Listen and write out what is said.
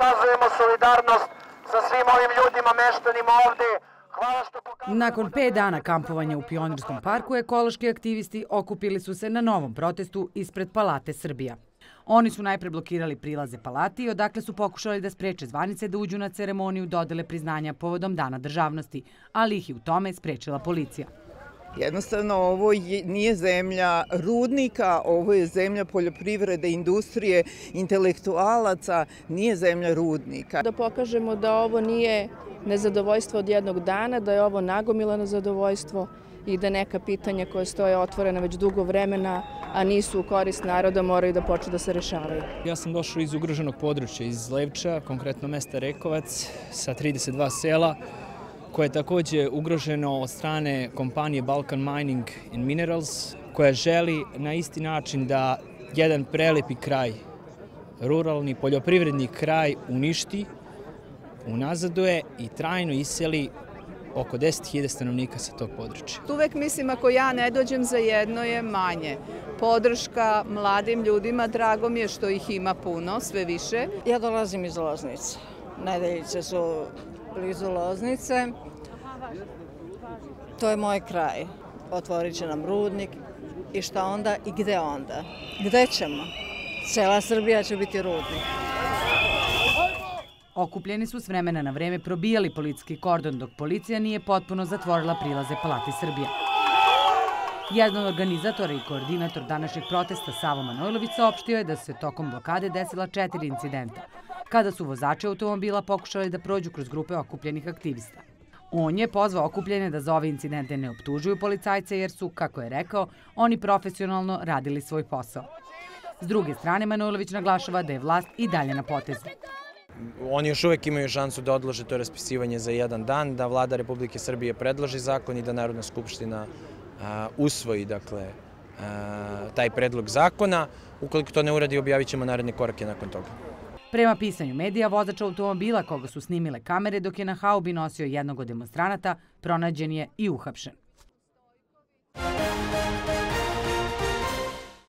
iskazujemo solidarnost sa svim ovim ljudima, meštanima ovde. Hvala što pokazujemo... Nakon pet dana kampovanja u Pionirskom parku, ekološki aktivisti okupili su se na novom protestu ispred Palate Srbija. Oni su najpre blokirali prilaze palati i odakle su pokušali da spreče zvanice da uđu na ceremoniju dodele priznanja povodom Dana državnosti, ali ih i u tome sprečila policija. Jednostavno, ovo nije zemlja rudnika, ovo je zemlja poljoprivrede, industrije, intelektualaca, nije zemlja rudnika. Da pokažemo da ovo nije nezadovoljstvo od jednog dana, da je ovo nagomilano zadovoljstvo i da neka pitanja koje stoje otvorene već dugo vremena, a nisu u korist naroda, moraju da počnu da se rešavaju. Ja sam došao iz ugroženog područja, iz Levča, konkretno mesta Rekovac, sa 32 sela, koje je također ugroženo od strane kompanije Balkan Mining and Minerals, koja želi na isti način da jedan prelepi kraj, ruralni, poljoprivredni kraj uništi, unazaduje i trajno iseli oko 10.000 stanovnika sa tog područja. Uvek mislim ako ja ne dođem za jedno je manje. Podrška mladim ljudima, drago mi je što ih ima puno, sve više. Ja dolazim iz Loznice. Nedeljice su blizu Loznice. To je moj kraj. Otvorit će nam rudnik i šta onda i gde onda? Gde ćemo? Cela Srbija će biti rudnik. Okupljeni su s vremena na vreme probijali policijski kordon dok policija nije potpuno zatvorila prilaze Palati Srbija. Jedan od organizatora i koordinator današnjeg protesta Savo Manojlović saopštio je da se tokom blokade desila četiri incidenta, kada su vozači automobila pokušali da prođu kroz grupe okupljenih aktivista. On je pozvao okupljene da za ove incidente ne optužuju policajce jer su, kako je rekao, oni profesionalno radili svoj posao. S druge strane, Manojlović naglašava da je vlast i dalje na potezu. Oni još uvek imaju šansu da odlože to raspisivanje za jedan dan, da vlada Republike Srbije predloži zakon i da Narodna skupština usvoji dakle, taj predlog zakona. Ukoliko to ne uradi, objavit ćemo naredne korake nakon toga. Prema pisanju medija, vozač automobila koga su snimile kamere dok je na haubi nosio jednog od demonstranata, pronađen je i uhapšen.